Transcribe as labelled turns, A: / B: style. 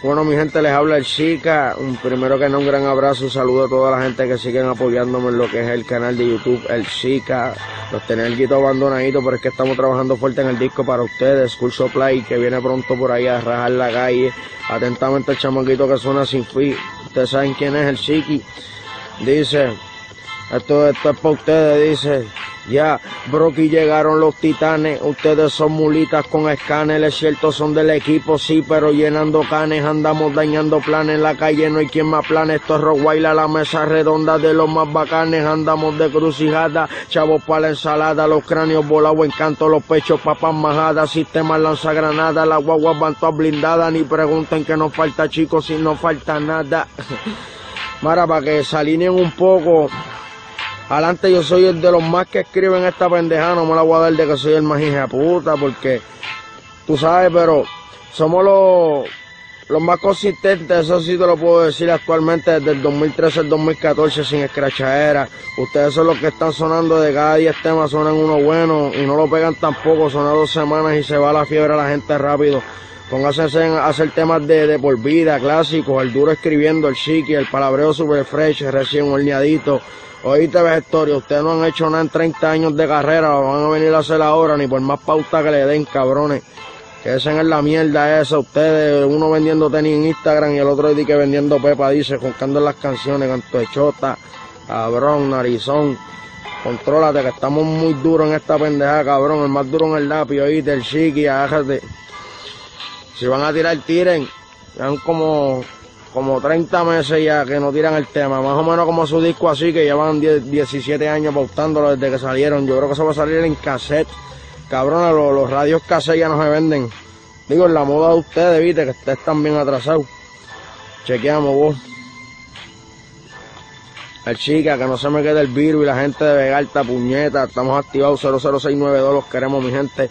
A: Bueno, mi gente, les habla el Chica. Un, primero que nada, un gran abrazo y saludo a toda la gente que siguen apoyándome en lo que es el canal de YouTube, el Chica. Los tenía el guito abandonadito, pero es que estamos trabajando fuerte en el disco para ustedes, School Supply, que viene pronto por ahí a rajar la calle. Atentamente el chamaquito que suena sin fin. Ustedes saben quién es el Chiqui. Dice, esto, esto es para ustedes, dice. Ya, Brocky llegaron los titanes, ustedes son mulitas con escáner, es cierto, son del equipo, sí, pero llenando canes, andamos dañando planes. En la calle, no hay quien más plane, esto es la mesa redonda de los más bacanes, andamos de crucijada, chavos para la ensalada, los cráneos volados en canto, los pechos papas majadas, sistemas lanzagranada, las guaguas van todas blindadas, ni pregunten que nos falta chicos si no falta nada. Mara, para que se alineen un poco, Adelante yo soy el de los más que escriben esta pendejada, no me la voy a dar de que soy el más hija puta, porque tú sabes, pero somos los, los más consistentes, eso sí te lo puedo decir actualmente desde el 2013 al 2014 sin escrachadera. Ustedes son los que están sonando de cada 10 temas, sonan uno bueno y no lo pegan tampoco, suena dos semanas y se va la fiebre a la gente rápido. Póngase a hacer temas de, de por vida, clásicos, el duro escribiendo, el chiqui, el palabreo super fresh, recién horneadito. Oíste, vejestorio, ustedes no han hecho nada en 30 años de carrera, van a venir a hacer ahora, ni por más pauta que le den, cabrones. Que esa es la mierda esa, ustedes, uno vendiendo tenis en Instagram y el otro vendiendo pepa, dice, buscando las canciones, canto de chota, cabrón, narizón. Contrólate que estamos muy duros en esta pendeja, cabrón, el más duro en el lápiz, oíste, el chiqui, ájate. Si van a tirar, tiren. Sean como como 30 meses ya que no tiran el tema, más o menos como su disco así, que llevan 10, 17 años pautándolo desde que salieron. Yo creo que eso va a salir en cassette. Cabrón, los, los radios cassette ya no se venden. Digo, en la moda de ustedes, viste, que ustedes están bien atrasados. Chequeamos vos. El chica, que no se me quede el virus y la gente de Vegalta, puñeta. Estamos activados 00692, los queremos, mi gente.